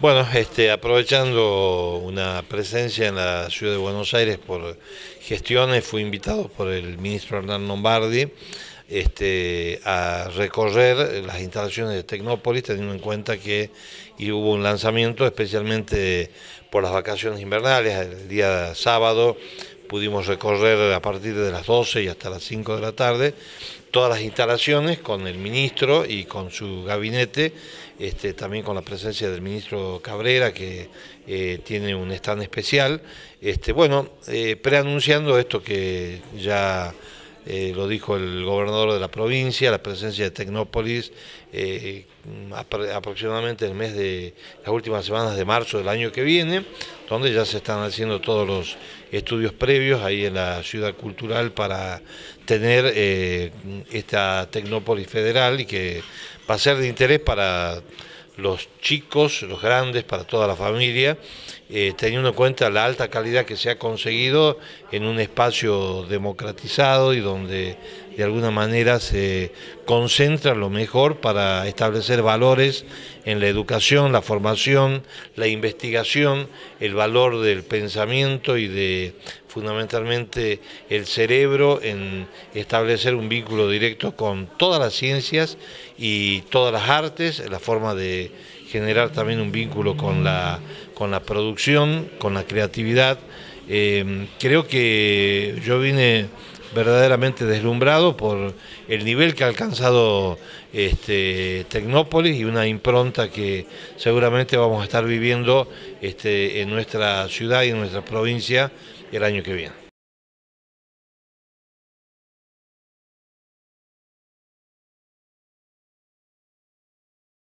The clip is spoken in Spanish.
Bueno, este, aprovechando una presencia en la ciudad de Buenos Aires por gestiones, fui invitado por el ministro Hernán Lombardi este, a recorrer las instalaciones de Tecnópolis, teniendo en cuenta que hubo un lanzamiento especialmente por las vacaciones invernales, el día sábado pudimos recorrer a partir de las 12 y hasta las 5 de la tarde todas las instalaciones con el ministro y con su gabinete, este, también con la presencia del ministro Cabrera, que eh, tiene un stand especial. Este, bueno, eh, preanunciando esto que ya eh, lo dijo el gobernador de la provincia, la presencia de Tecnópolis, eh, aproximadamente el mes de las últimas semanas de marzo del año que viene, donde ya se están haciendo todos los estudios previos ahí en la ciudad cultural para tener eh, esta Tecnópolis federal y que va a ser de interés para los chicos, los grandes, para toda la familia, eh, teniendo en cuenta la alta calidad que se ha conseguido en un espacio democratizado y donde de alguna manera se concentra lo mejor para establecer valores en la educación, la formación, la investigación, el valor del pensamiento y de fundamentalmente el cerebro en establecer un vínculo directo con todas las ciencias y todas las artes, la forma de generar también un vínculo con la, con la producción, con la creatividad. Eh, creo que yo vine verdaderamente deslumbrado por el nivel que ha alcanzado este, Tecnópolis y una impronta que seguramente vamos a estar viviendo este, en nuestra ciudad y en nuestra provincia el año que viene.